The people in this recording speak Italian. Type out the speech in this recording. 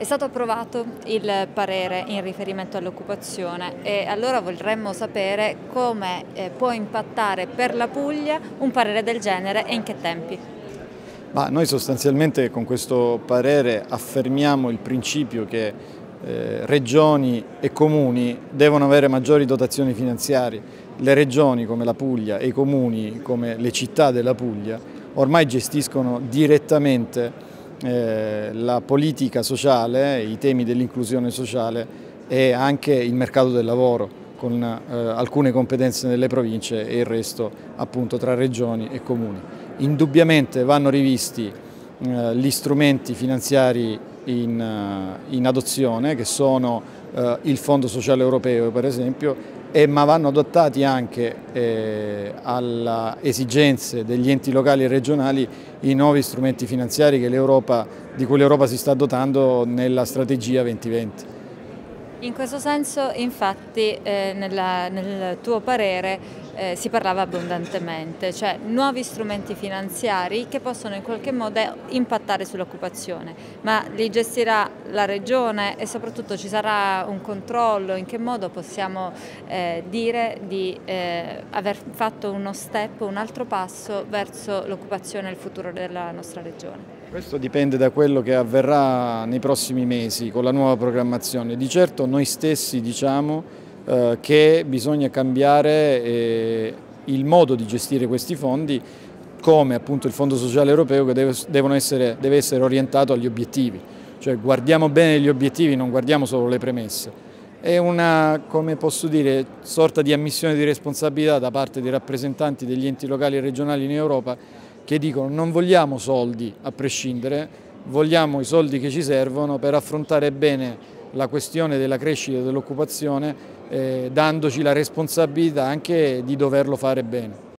È stato approvato il parere in riferimento all'occupazione e allora vorremmo sapere come eh, può impattare per la Puglia un parere del genere e in che tempi. Ma noi sostanzialmente con questo parere affermiamo il principio che eh, regioni e comuni devono avere maggiori dotazioni finanziarie. Le regioni come la Puglia e i comuni come le città della Puglia ormai gestiscono direttamente eh, la politica sociale, i temi dell'inclusione sociale e anche il mercato del lavoro con eh, alcune competenze nelle province e il resto appunto tra regioni e comuni. Indubbiamente vanno rivisti eh, gli strumenti finanziari in, eh, in adozione che sono eh, il Fondo Sociale Europeo per esempio eh, ma vanno adottati anche eh, alle esigenze degli enti locali e regionali i nuovi strumenti finanziari di cui l'Europa si sta dotando nella strategia 2020. In questo senso infatti eh, nella, nel tuo parere eh, si parlava abbondantemente, cioè nuovi strumenti finanziari che possono in qualche modo impattare sull'occupazione, ma li gestirà la Regione e soprattutto ci sarà un controllo, in che modo possiamo eh, dire di eh, aver fatto uno step, un altro passo verso l'occupazione e il futuro della nostra Regione. Questo dipende da quello che avverrà nei prossimi mesi con la nuova programmazione. Di certo noi stessi diciamo eh, che bisogna cambiare eh, il modo di gestire questi fondi come appunto il Fondo Sociale Europeo che deve, essere, deve essere orientato agli obiettivi. Cioè guardiamo bene gli obiettivi, non guardiamo solo le premesse. È una, come posso dire, sorta di ammissione di responsabilità da parte dei rappresentanti degli enti locali e regionali in Europa che dicono non vogliamo soldi a prescindere, vogliamo i soldi che ci servono per affrontare bene la questione della crescita e dell'occupazione eh, dandoci la responsabilità anche di doverlo fare bene.